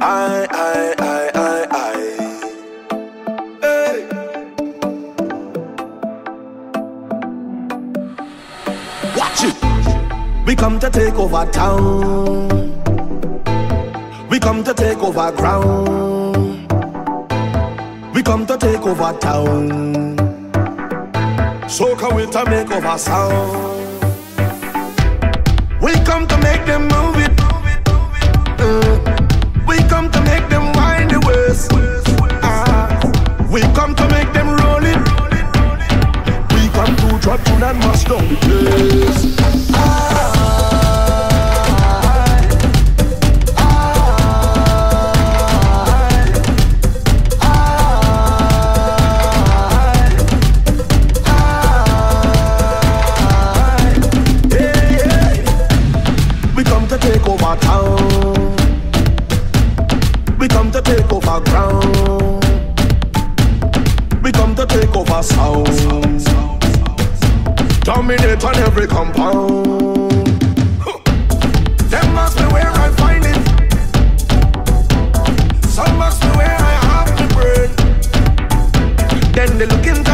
I, I, I, I, I. Hey. Watch it. We come to take over town. We come to take over ground. We come to take over town. So come we to make over sound. Them roll it. We come to drop tune and mash down the place. Take over town. We come to take over ground cover sound. Dominate on every compound. Them ask me where I find it. Some ask me where I have to brain. Then they look looking